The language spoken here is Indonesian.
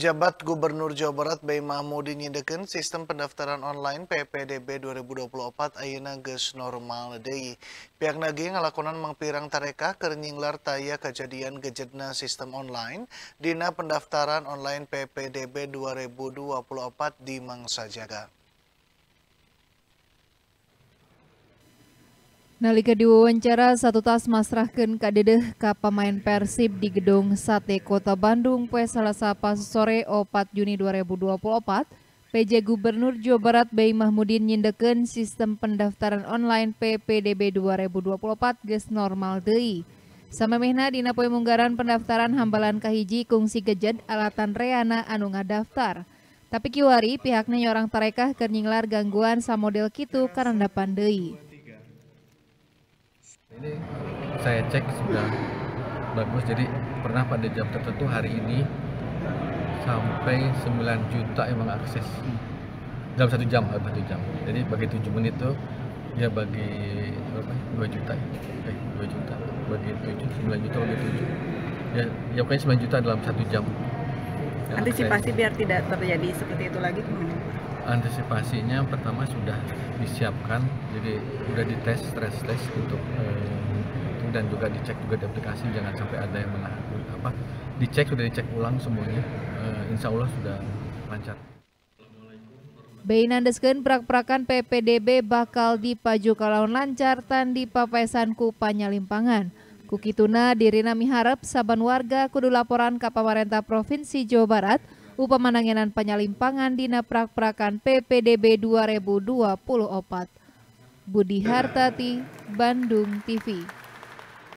Penjabat Gubernur Jawa Barat Bay Mahmudin nyindekeun sistem pendaftaran online PPDB 2024 ayeuna geus normal deui. Pihak nagi ngalakonan mangpirang tareka keur nyinglar taya kejadian gejedna sistem online dina pendaftaran online PPDB 2024 di mangsa Nalika diwawancara satu tas masrahkeun ka dedeh ka pemain Persib di gedung Sate Kota Bandung poe Salasa pas sore 4 Juni 2024, PJ Gubernur Jawa Barat Bay Mahmudin nyindekeun sistem pendaftaran online PPDB 2024 geus normal deui. Samemehna dina poe munggaran pendaftaran hambalan kahiji kungsi gejed alatan reana anu ngadaftar. Tapi kiwari pihaknya nyorang tarekah keur nyinglar gangguan samodel kitu karandapan deui. Ini saya cek sudah bagus, jadi pernah pada jam tertentu hari ini sampai 9 juta emang akses dalam satu jam, satu jam. Jadi bagi 7 menit itu ya bagi berapa? 2 juta, eh 2 juta bagi 7, 9 juta bagi 7 ya, ya pokoknya 9 juta dalam satu jam. Ya, Antisipasi biar tidak terjadi seperti itu lagi gimana? Antisipasinya pertama sudah disiapkan jadi sudah dites stress test untuk eh, dan juga dicek juga di aplikasi jangan sampai ada yang mana apa dicek sudah dicek ulang semuanya eh, insya Allah sudah lancar. Bayi nandeskeun prak-prakan PPDB bakal dipaju kalaun lancar tan dipapesan ku panyalimpangan. Kukituna dirina miharap saban warga kudu laporan ke pemerintah Provinsi Jawa Barat upamanangenan penyalimpangan dina prak-prakan PPDB 2024. Budi Hartati, Bandung TV.